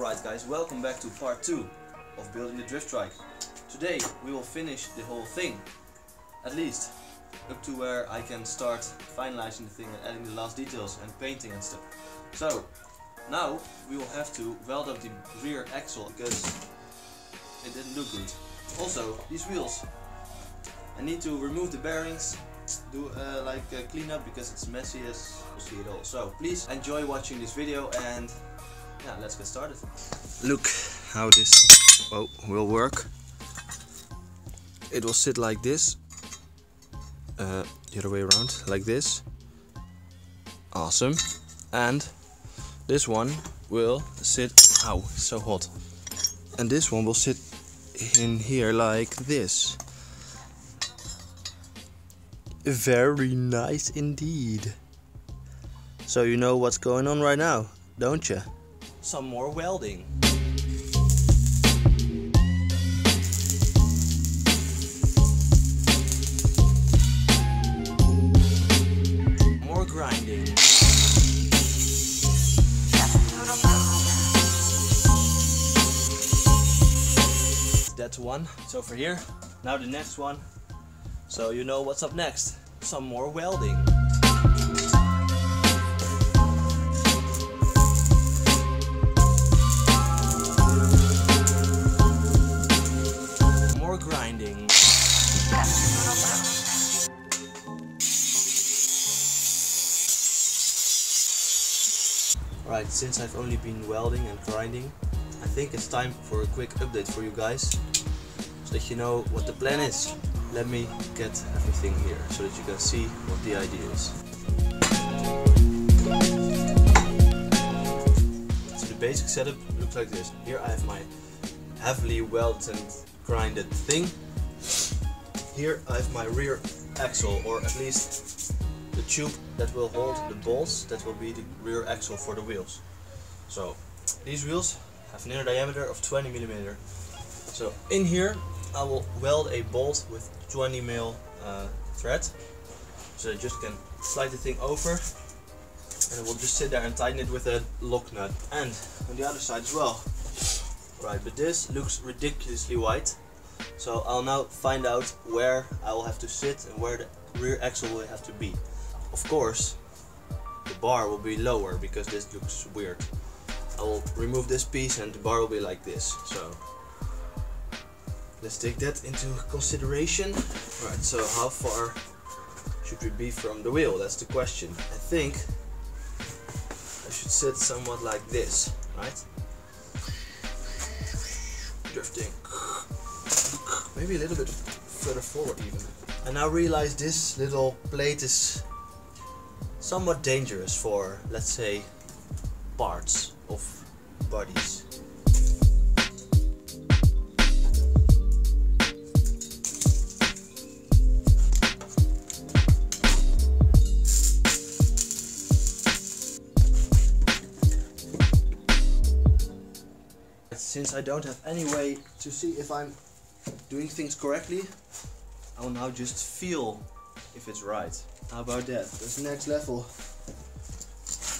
Alright guys, welcome back to part 2 of building the drift trike. Today we will finish the whole thing. At least up to where I can start finalizing the thing and adding the last details and painting and stuff. So now we will have to weld up the rear axle because it didn't look good. Also these wheels. I need to remove the bearings, do uh, like a cleanup because it's messy as you see it all. So please enjoy watching this video and yeah, let's get started. Look how this oh, will work. It will sit like this, uh, the other way around, like this. Awesome. And this one will sit, ow, so hot. And this one will sit in here like this. Very nice indeed. So you know what's going on right now, don't you? Some more welding. More grinding. That's one. So for here. Now the next one. So you know what's up next. Some more welding. Since I've only been welding and grinding, I think it's time for a quick update for you guys. So that you know what the plan is. Let me get everything here so that you can see what the idea is. So the basic setup looks like this. Here I have my heavily welded and grinded thing. Here I have my rear axle or at least the tube that will hold the bolts that will be the rear axle for the wheels. So these wheels have an inner diameter of 20 millimeter. So in here I will weld a bolt with 20 mil uh, thread. So I just can slide the thing over and it will just sit there and tighten it with a lock nut. And on the other side as well. Right, but this looks ridiculously wide. So I'll now find out where I will have to sit and where the rear axle will have to be. Of course, the bar will be lower because this looks weird. I will remove this piece and the bar will be like this. So let's take that into consideration. Right, so how far should we be from the wheel? That's the question. I think I should sit somewhat like this, right? Drifting. Maybe a little bit further forward even. And I realize this little plate is somewhat dangerous for, let's say, parts of bodies. Since I don't have any way to see if I'm doing things correctly, I will now just feel if it's right. How about that? That's next level.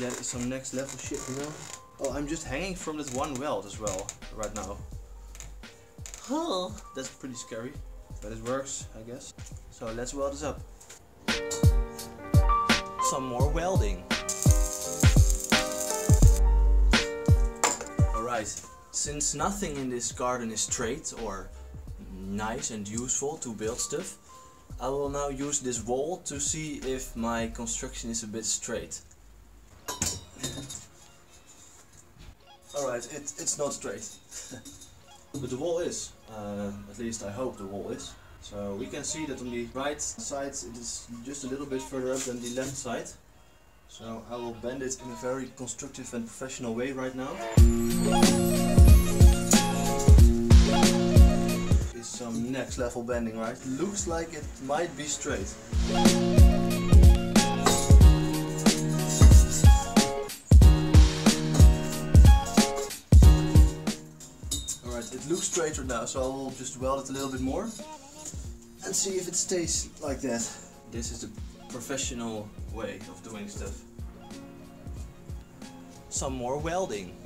That is some next level shit, you know? Oh, I'm just hanging from this one weld as well, right now. Huh. That's pretty scary, but it works, I guess. So let's weld this up. Some more welding. Alright, since nothing in this garden is straight or nice and useful to build stuff, I will now use this wall to see if my construction is a bit straight. Alright, it, it's not straight. but the wall is. Uh, at least I hope the wall is. So we can see that on the right side it is just a little bit further up than the left side. So I will bend it in a very constructive and professional way right now. Is some next level bending, right? Looks like it might be straight. Alright, it looks straighter now, so I will just weld it a little bit more and see if it stays like that. This is the professional way of doing stuff. Some more welding.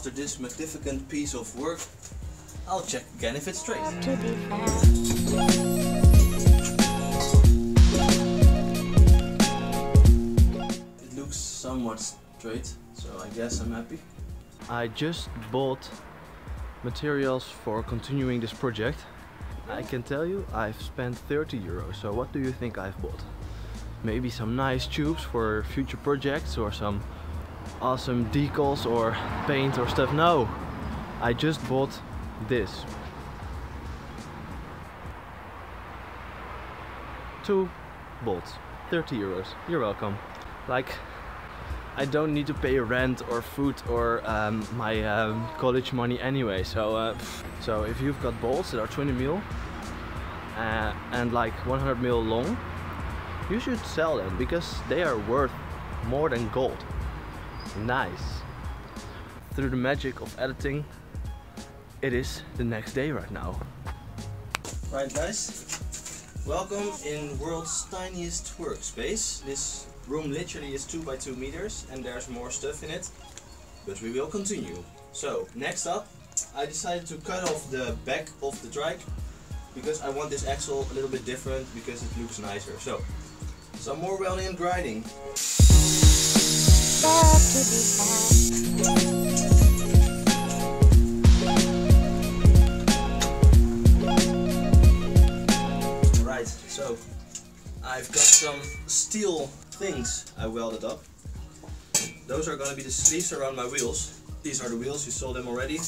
After this magnificent piece of work, I'll check again if it's straight. to be found. It looks somewhat straight, so I guess I'm happy. I just bought materials for continuing this project. I can tell you I've spent 30 euros, so what do you think I've bought? Maybe some nice tubes for future projects or some awesome decals or paint or stuff. No, I just bought this. Two bolts, 30 euros. You're welcome. Like, I don't need to pay rent or food or um, my um, college money anyway. So, uh, so if you've got bolts that are 20 mil uh, and like 100 mil long, you should sell them because they are worth more than gold. Nice. Through the magic of editing, it is the next day right now. Right guys, welcome in world's tiniest workspace. This room literally is 2 by 2 meters and there's more stuff in it, but we will continue. So next up, I decided to cut off the back of the trike because I want this axle a little bit different because it looks nicer. So some more welding and grinding. Love to be found. Right, so I've got some steel things I welded up. Those are gonna be the sleeves around my wheels. These are the wheels, you saw them already.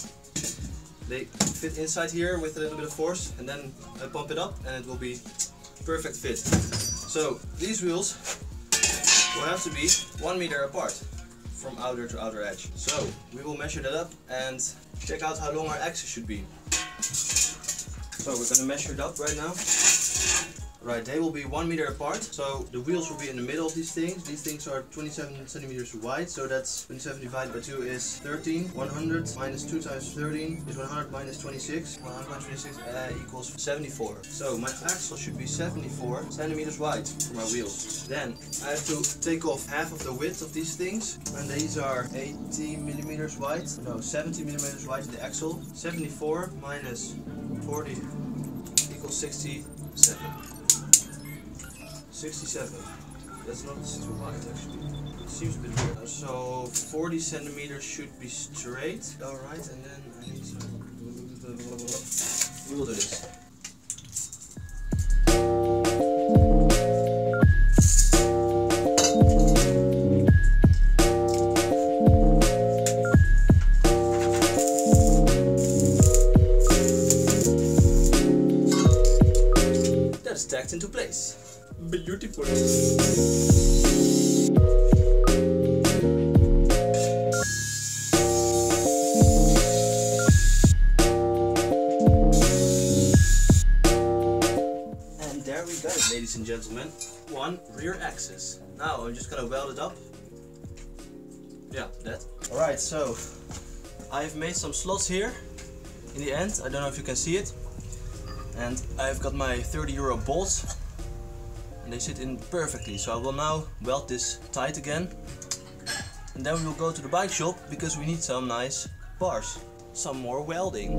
They fit inside here with a little bit of force and then I pump it up and it will be perfect fit. So these wheels will have to be one meter apart from outer to outer edge. So we will measure that up and check out how long our axis should be. So we're gonna measure it up right now. Right, they will be one meter apart. So the wheels will be in the middle of these things. These things are 27 centimeters wide. So that's 27 divided by 2 is 13. 100 minus 2 times 13 is 100 minus 26. 100 minus 26 uh, equals 74. So my axle should be 74 centimeters wide for my wheels. Then I have to take off half of the width of these things. And these are 80 millimeters wide. No, 70 millimeters wide the axle. 74 minus 40 equals 67. 67. That's not too wide actually. It seems a bit weird. So 40 centimeters should be straight. Alright, and then I need to. We will do this. That's tacked into place. Beautiful. And there we go, ladies and gentlemen. One rear axis. Now I'm just gonna weld it up. Yeah, that. Alright, so I've made some slots here in the end. I don't know if you can see it. And I've got my 30 euro bolts they sit in perfectly. So I will now weld this tight again. And then we will go to the bike shop because we need some nice bars. Some more welding.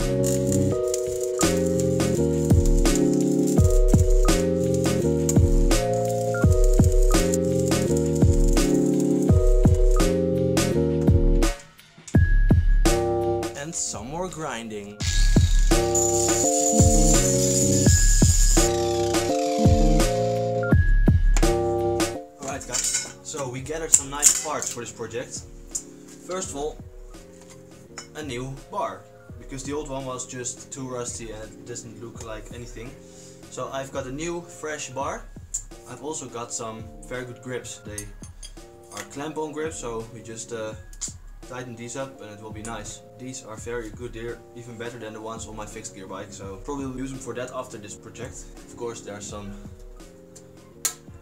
Gathered some nice parts for this project. First of all, a new bar. Because the old one was just too rusty and it doesn't look like anything. So I've got a new fresh bar. I've also got some very good grips. They are clamp on grips, so we just uh, tighten these up and it will be nice. These are very good, they're even better than the ones on my fixed gear bike, so probably will use them for that after this project. Of course there are some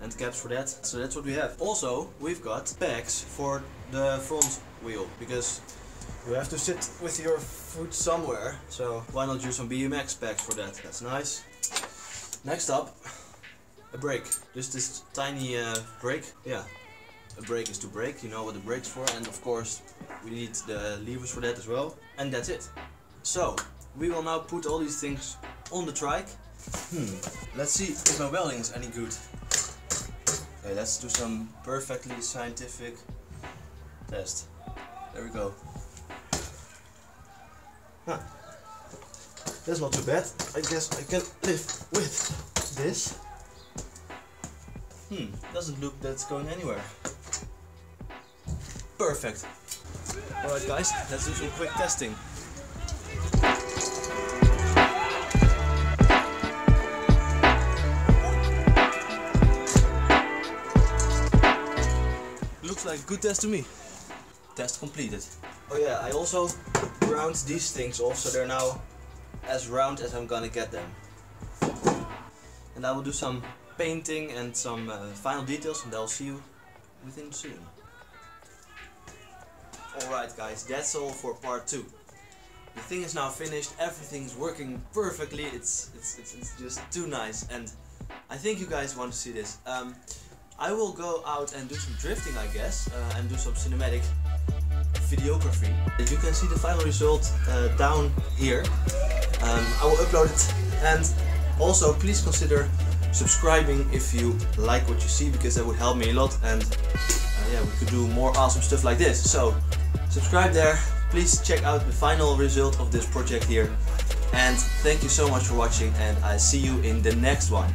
end caps for that, so that's what we have. Also, we've got pegs for the front wheel, because you have to sit with your foot somewhere, so why not use some BMX pegs for that, that's nice. Next up, a brake, just this tiny uh, brake, yeah, a brake is to brake, you know what the brake's for, and of course we need the levers for that as well, and that's it. So, we will now put all these things on the trike. Hmm, let's see if my welding is any good. Okay, let's do some perfectly scientific test. There we go. Huh. That's not too bad. I guess I can live with this. Hmm, doesn't look that's going anywhere. Perfect. Alright guys, let's do some quick testing. Like good test to me. Test completed. Oh yeah, I also ground these things off so they're now as round as I'm gonna get them. And I will do some painting and some uh, final details and I'll see you within soon. Alright guys, that's all for part 2. The thing is now finished, everything's working perfectly, it's, it's, it's, it's just too nice and I think you guys want to see this. Um, I will go out and do some drifting I guess uh, and do some cinematic videography. You can see the final result uh, down here. Um, I will upload it and also please consider subscribing if you like what you see because that would help me a lot and uh, yeah we could do more awesome stuff like this. So subscribe there, please check out the final result of this project here and thank you so much for watching and I see you in the next one.